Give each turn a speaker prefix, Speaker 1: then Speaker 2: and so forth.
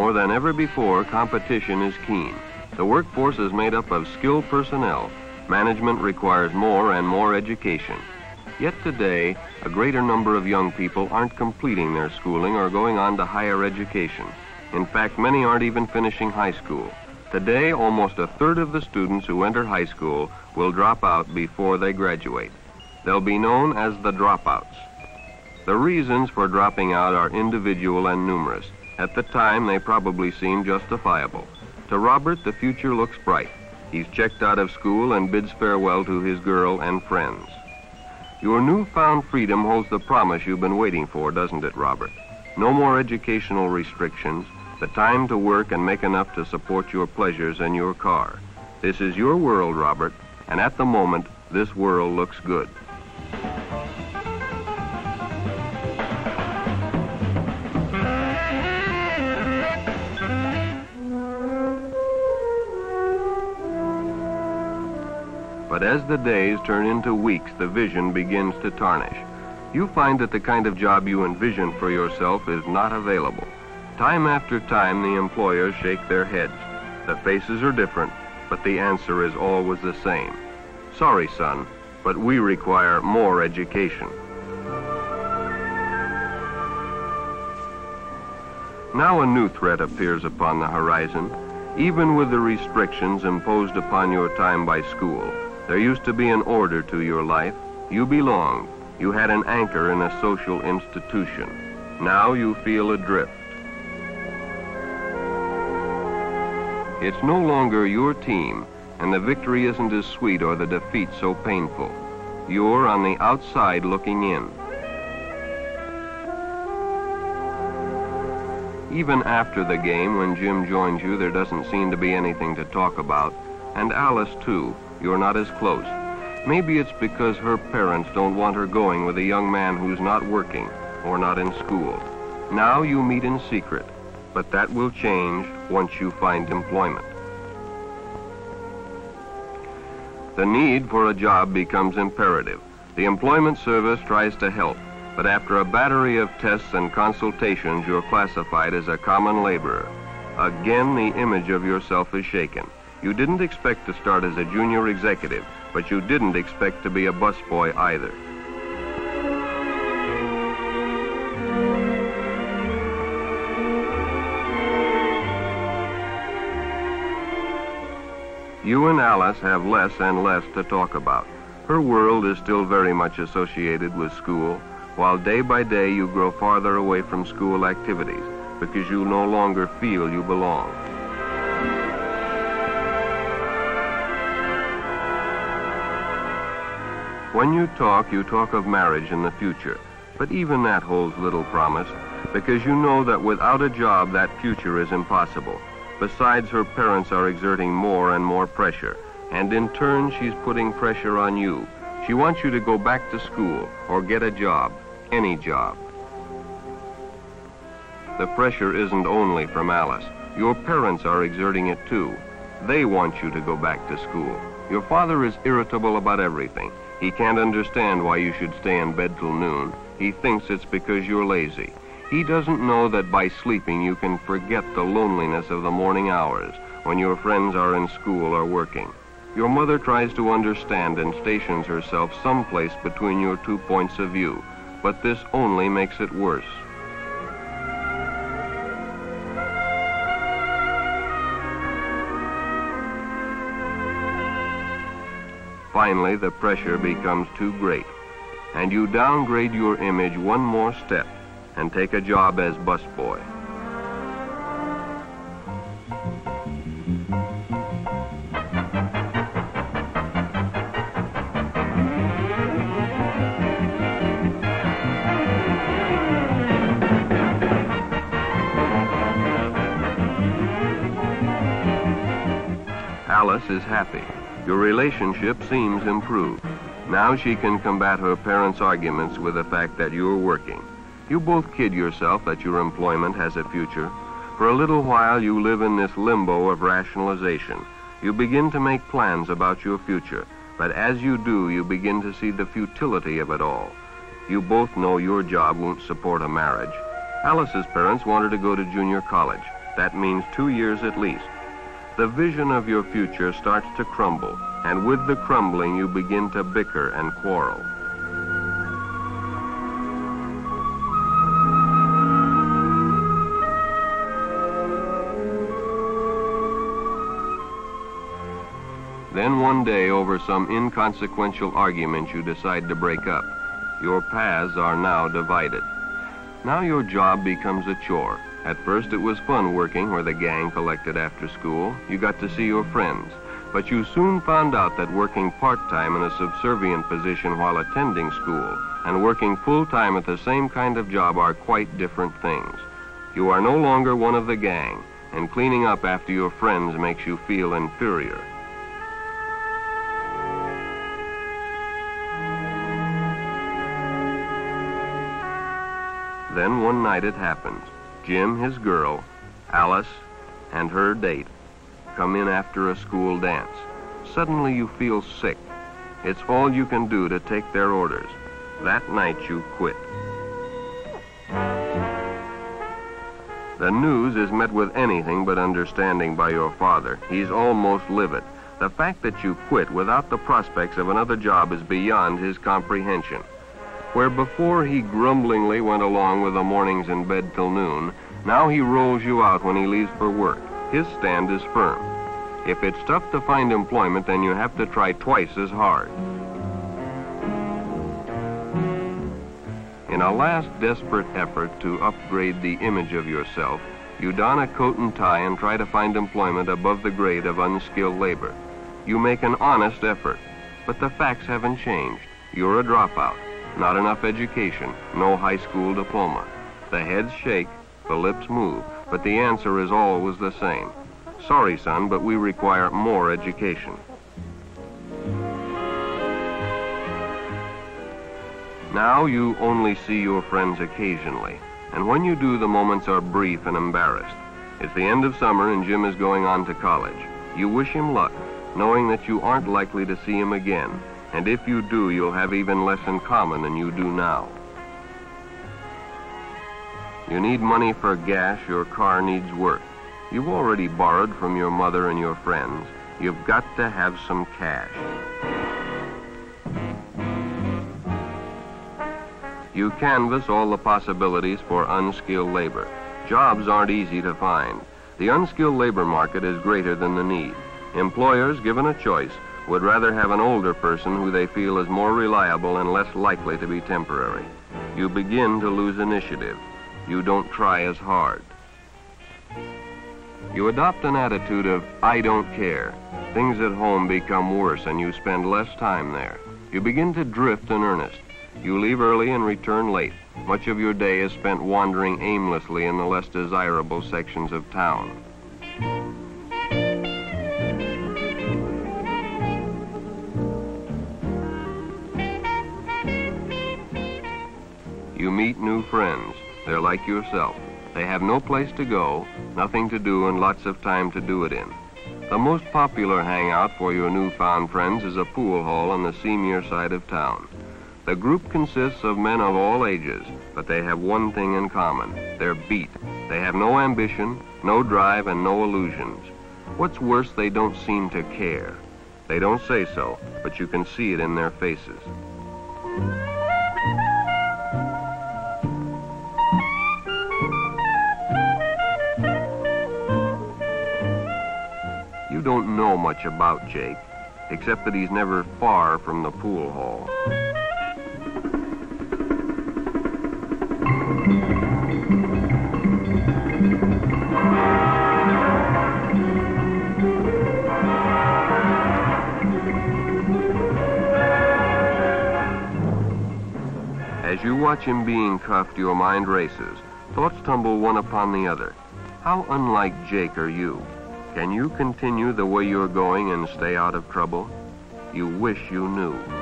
Speaker 1: More than ever before, competition is keen. The workforce is made up of skilled personnel. Management requires more and more education. Yet today, a greater number of young people aren't completing their schooling or going on to higher education. In fact, many aren't even finishing high school. Today, almost a third of the students who enter high school will drop out before they graduate. They'll be known as the dropouts. The reasons for dropping out are individual and numerous. At the time, they probably seem justifiable. To Robert, the future looks bright. He's checked out of school and bids farewell to his girl and friends. Your newfound freedom holds the promise you've been waiting for, doesn't it, Robert? No more educational restrictions, the time to work and make enough to support your pleasures and your car. This is your world, Robert, and at the moment, this world looks good. But as the days turn into weeks, the vision begins to tarnish. You find that the kind of job you envision for yourself is not available. Time after time, the employers shake their heads. The faces are different, but the answer is always the same. Sorry, son, but we require more education. Now a new threat appears upon the horizon. Even with the restrictions imposed upon your time by school, there used to be an order to your life. You belonged. You had an anchor in a social institution. Now you feel adrift. It's no longer your team, and the victory isn't as sweet or the defeat so painful. You're on the outside looking in. Even after the game, when Jim joins you, there doesn't seem to be anything to talk about. And Alice, too you're not as close. Maybe it's because her parents don't want her going with a young man who's not working or not in school. Now you meet in secret, but that will change once you find employment. The need for a job becomes imperative. The Employment Service tries to help, but after a battery of tests and consultations, you're classified as a common laborer. Again, the image of yourself is shaken. You didn't expect to start as a junior executive, but you didn't expect to be a busboy either. You and Alice have less and less to talk about. Her world is still very much associated with school, while day by day you grow farther away from school activities because you no longer feel you belong. When you talk, you talk of marriage in the future, but even that holds little promise because you know that without a job, that future is impossible. Besides, her parents are exerting more and more pressure, and in turn, she's putting pressure on you. She wants you to go back to school or get a job, any job. The pressure isn't only from Alice. Your parents are exerting it too. They want you to go back to school. Your father is irritable about everything. He can't understand why you should stay in bed till noon. He thinks it's because you're lazy. He doesn't know that by sleeping you can forget the loneliness of the morning hours when your friends are in school or working. Your mother tries to understand and stations herself someplace between your two points of view, but this only makes it worse. Finally, the pressure becomes too great, and you downgrade your image one more step and take a job as busboy. Alice is happy. Your relationship seems improved. Now she can combat her parents' arguments with the fact that you're working. You both kid yourself that your employment has a future. For a little while, you live in this limbo of rationalization. You begin to make plans about your future, but as you do, you begin to see the futility of it all. You both know your job won't support a marriage. Alice's parents wanted to go to junior college. That means two years at least. The vision of your future starts to crumble, and with the crumbling, you begin to bicker and quarrel. Then one day, over some inconsequential argument, you decide to break up. Your paths are now divided. Now your job becomes a chore. At first it was fun working where the gang collected after school. You got to see your friends. But you soon found out that working part-time in a subservient position while attending school and working full-time at the same kind of job are quite different things. You are no longer one of the gang, and cleaning up after your friends makes you feel inferior. Then one night it happens. Jim, his girl, Alice, and her date come in after a school dance. Suddenly you feel sick. It's all you can do to take their orders. That night you quit. The news is met with anything but understanding by your father. He's almost livid. The fact that you quit without the prospects of another job is beyond his comprehension. Where before he grumblingly went along with the mornings in bed till noon, now he rolls you out when he leaves for work. His stand is firm. If it's tough to find employment, then you have to try twice as hard. In a last desperate effort to upgrade the image of yourself, you don a coat and tie and try to find employment above the grade of unskilled labor. You make an honest effort, but the facts haven't changed. You're a dropout. Not enough education, no high school diploma. The heads shake, the lips move, but the answer is always the same. Sorry, son, but we require more education. Now you only see your friends occasionally, and when you do, the moments are brief and embarrassed. It's the end of summer and Jim is going on to college. You wish him luck, knowing that you aren't likely to see him again, and if you do, you'll have even less in common than you do now. You need money for gas, your car needs work. You've already borrowed from your mother and your friends. You've got to have some cash. You canvass all the possibilities for unskilled labor. Jobs aren't easy to find. The unskilled labor market is greater than the need. Employers, given a choice, would rather have an older person who they feel is more reliable and less likely to be temporary. You begin to lose initiative. You don't try as hard. You adopt an attitude of, I don't care. Things at home become worse and you spend less time there. You begin to drift in earnest. You leave early and return late. Much of your day is spent wandering aimlessly in the less desirable sections of town. You meet new friends. They're like yourself. They have no place to go, nothing to do, and lots of time to do it in. The most popular hangout for your newfound friends is a pool hall on the Seamier side of town. The group consists of men of all ages, but they have one thing in common. They're beat. They have no ambition, no drive, and no illusions. What's worse, they don't seem to care. They don't say so, but you can see it in their faces. Much about Jake, except that he's never far from the pool hall. As you watch him being cuffed, your mind races. Thoughts tumble one upon the other. How unlike Jake are you? Can you continue the way you're going and stay out of trouble? You wish you knew.